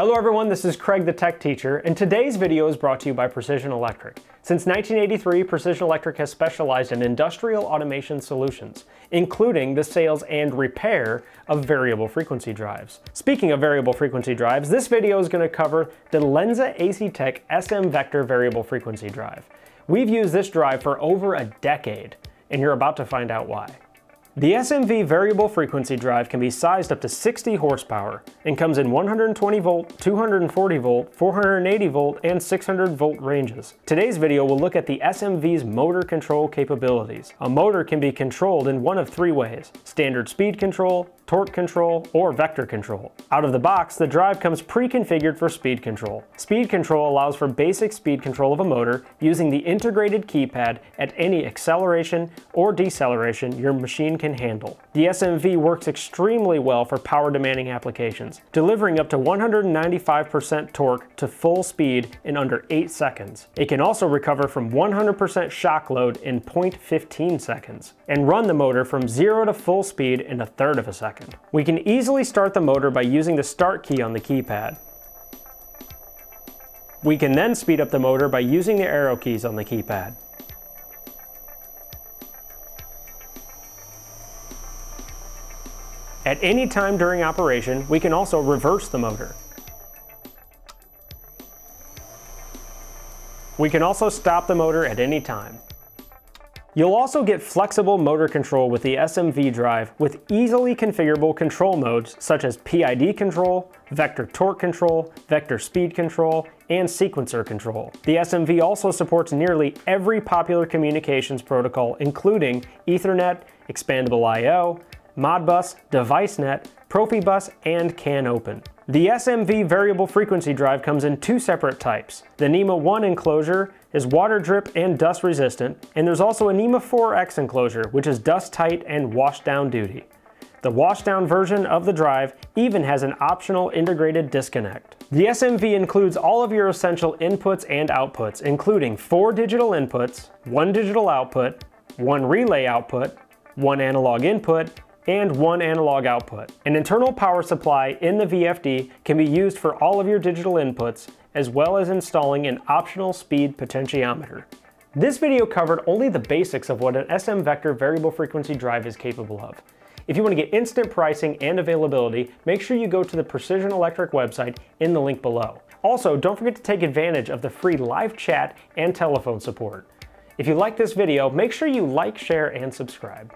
Hello everyone, this is Craig the Tech Teacher, and today's video is brought to you by Precision Electric. Since 1983, Precision Electric has specialized in industrial automation solutions, including the sales and repair of variable frequency drives. Speaking of variable frequency drives, this video is going to cover the Lenze AC Tech SM Vector variable frequency drive. We've used this drive for over a decade, and you're about to find out why. The SMV variable frequency drive can be sized up to 60 horsepower and comes in 120 volt, 240 volt, 480 volt, and 600 volt ranges. Today's video will look at the SMV's motor control capabilities. A motor can be controlled in one of three ways, standard speed control, torque control, or vector control. Out of the box, the drive comes pre-configured for speed control. Speed control allows for basic speed control of a motor using the integrated keypad at any acceleration or deceleration your machine can handle. The SMV works extremely well for power demanding applications, delivering up to 195% torque to full speed in under 8 seconds. It can also recover from 100% shock load in 0.15 seconds, and run the motor from zero to full speed in a third of a second. We can easily start the motor by using the start key on the keypad. We can then speed up the motor by using the arrow keys on the keypad. At any time during operation, we can also reverse the motor. We can also stop the motor at any time. You'll also get flexible motor control with the SMV drive with easily configurable control modes such as PID control, vector torque control, vector speed control, and sequencer control. The SMV also supports nearly every popular communications protocol including Ethernet, Expandable I.O., Modbus, DeviceNet, Profibus, and CAN Open. The SMV variable frequency drive comes in two separate types. The NEMA 1 enclosure is water drip and dust resistant, and there's also a NEMA 4X enclosure, which is dust tight and wash down duty. The washdown version of the drive even has an optional integrated disconnect. The SMV includes all of your essential inputs and outputs, including four digital inputs, one digital output, one relay output, one analog input, and one analog output. An internal power supply in the VFD can be used for all of your digital inputs, as well as installing an optional speed potentiometer. This video covered only the basics of what an SM Vector variable frequency drive is capable of. If you want to get instant pricing and availability, make sure you go to the Precision Electric website in the link below. Also, don't forget to take advantage of the free live chat and telephone support. If you like this video, make sure you like, share, and subscribe.